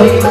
Hoy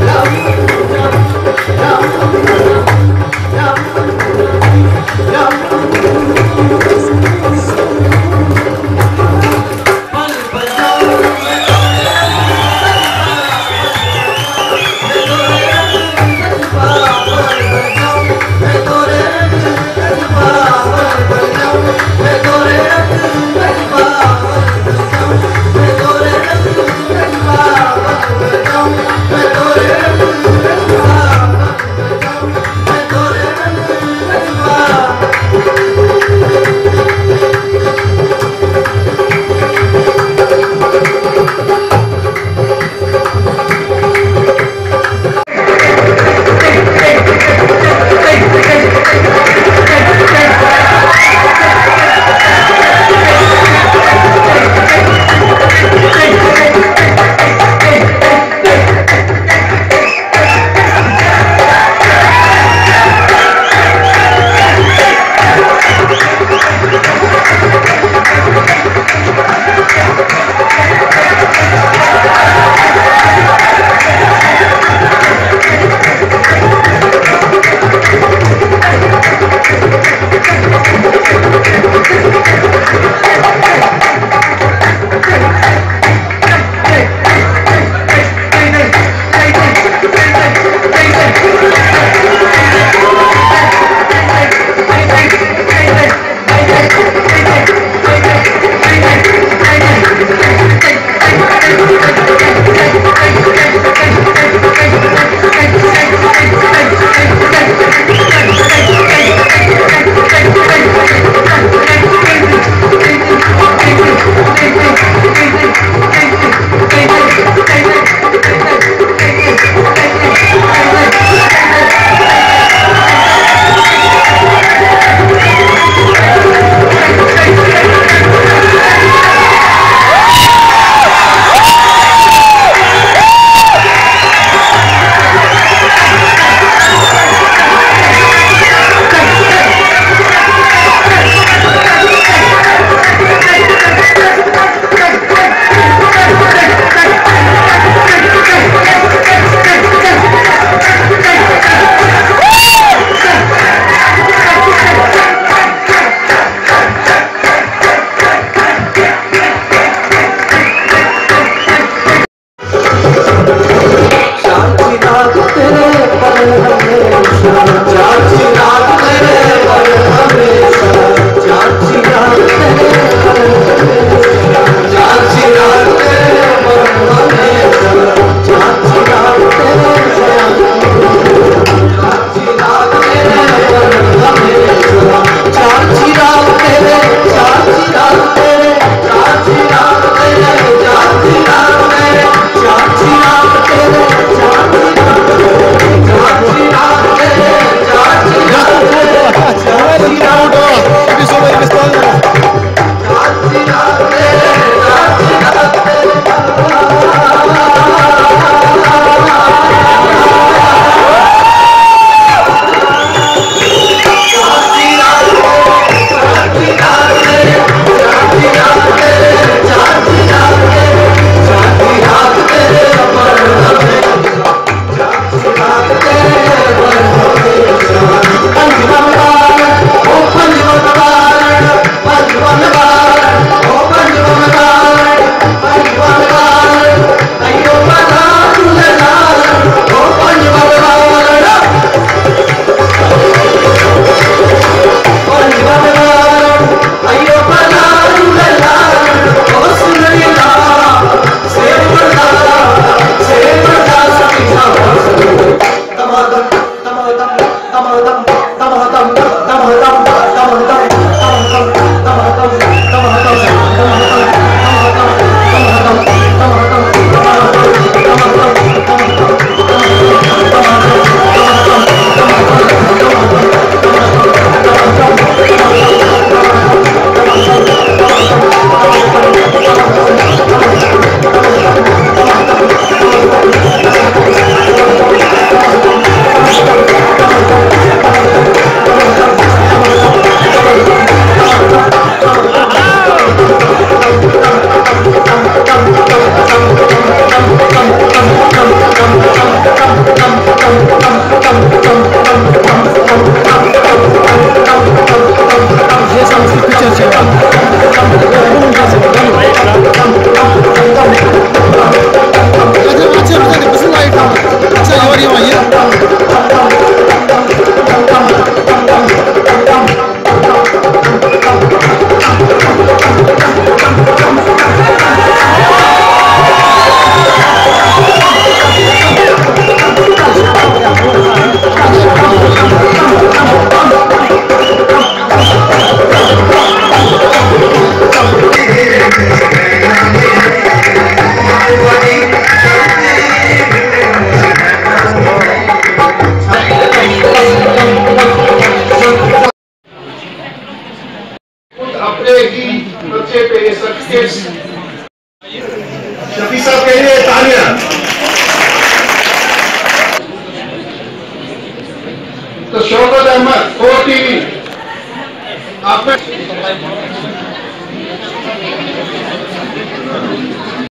Love you. Yum, yum, yum, yum. अपने ही बच्चे पे ये सब केस शफी साहब के लिए तालियाँ। तो शौकत अहमद फोर टीवी आपने